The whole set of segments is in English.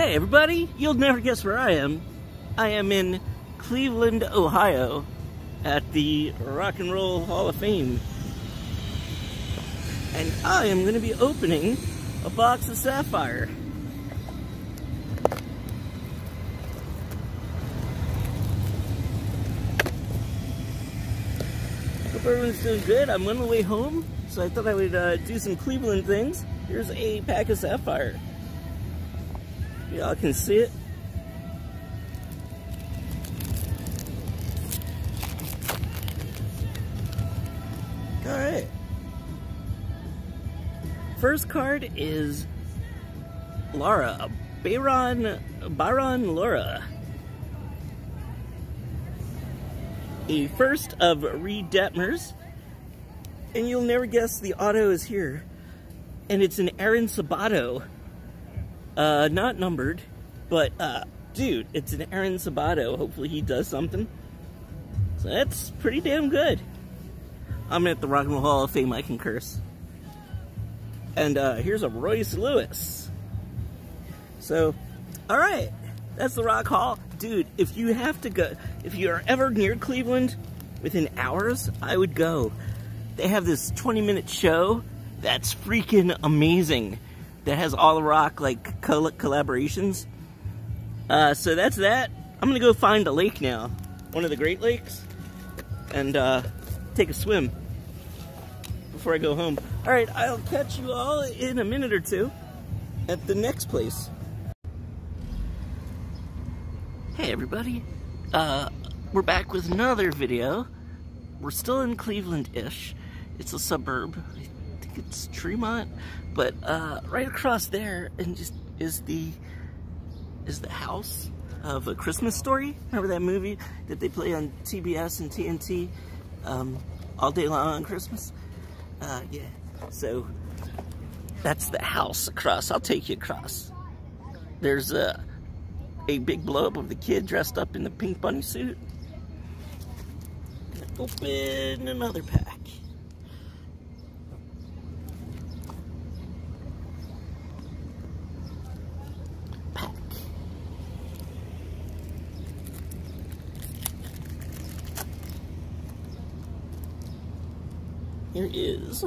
Hey everybody, you'll never guess where I am. I am in Cleveland, Ohio at the Rock and Roll Hall of Fame. And I am going to be opening a box of Sapphire. Hope everyone's doing good. I'm on the way home, so I thought I would uh, do some Cleveland things. Here's a pack of Sapphire. Y'all can see it. All right. First card is Laura, Baron, Byron Laura. A first of Reid Detmers. And you'll never guess the auto is here. And it's an Aaron Sabato. Uh, not numbered, but, uh, dude, it's an Aaron Sabato. Hopefully he does something. So that's pretty damn good. I'm at the Rock and Roll Hall of Fame, I can curse. And, uh, here's a Royce Lewis. So, alright, that's the Rock Hall. Dude, if you have to go, if you're ever near Cleveland, within hours, I would go. They have this 20 minute show that's freaking amazing that has all the rock like collaborations. Uh, so that's that. I'm gonna go find a lake now, one of the Great Lakes, and uh, take a swim before I go home. All right, I'll catch you all in a minute or two at the next place. Hey everybody, uh, we're back with another video. We're still in Cleveland-ish. It's a suburb. Think it's Tremont, but uh, right across there and just is the is the house of a Christmas story. Remember that movie that they play on TBS and TNT um, all day long on Christmas? Uh, yeah. So that's the house across. I'll take you across. There's a a big blow up of the kid dressed up in the pink bunny suit. Open another. Pack. Here is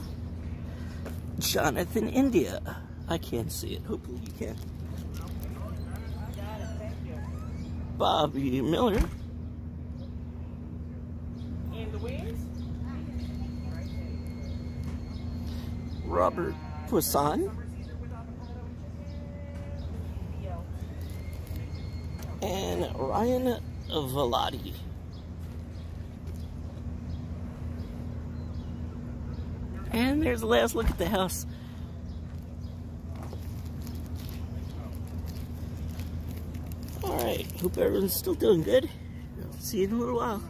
Jonathan India. I can't see it. Hopefully you can. Bobby Miller. and the wings. Robert Puason. And Ryan Vilade. And there's the last look at the house. Alright, hope everyone's still doing good. I'll see you in a little while.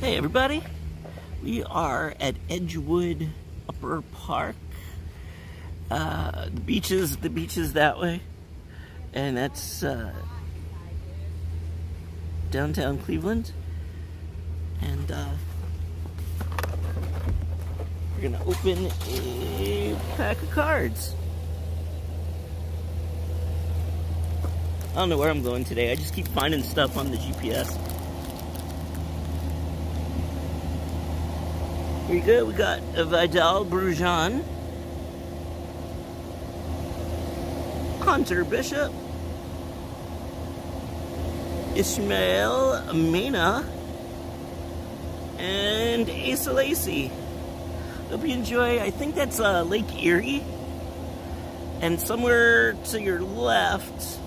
Hey everybody, we are at Edgewood Upper Park. Uh, the beaches, the beaches that way, and that's uh, downtown Cleveland. And uh, we're gonna open a pack of cards. I don't know where I'm going today. I just keep finding stuff on the GPS. Here you go. We got a Vidal Brujan. Hunter Bishop, Ismael Mena, and Asa Lacey. Hope you enjoy. I think that's uh, Lake Erie. And somewhere to your left,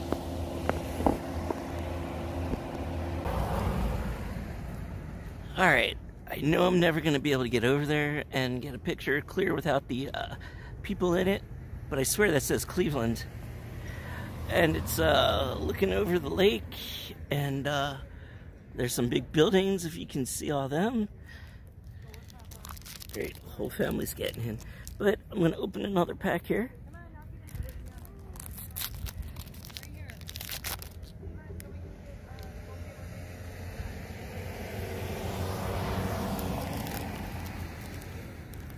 Alright, I know I'm never going to be able to get over there and get a picture clear without the uh, people in it, but I swear that says Cleveland. And it's uh, looking over the lake, and uh, there's some big buildings, if you can see all them. Great, whole family's getting in. But I'm to open another pack here.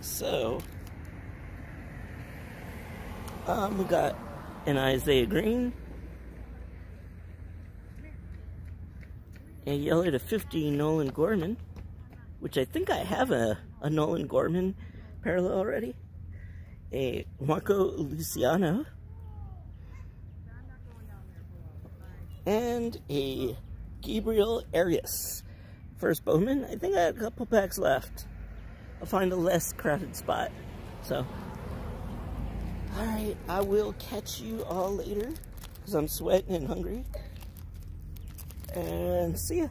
So, um, we got an Isaiah Greene, a yellow to 50 Nolan Gorman, which I think I have a, a Nolan Gorman parallel already, a Marco Luciano, and a Gabriel Arias. First Bowman, I think I have a couple packs left. I'll find a less crowded spot. So, alright, I will catch you all later because I'm sweating and hungry. And see ya.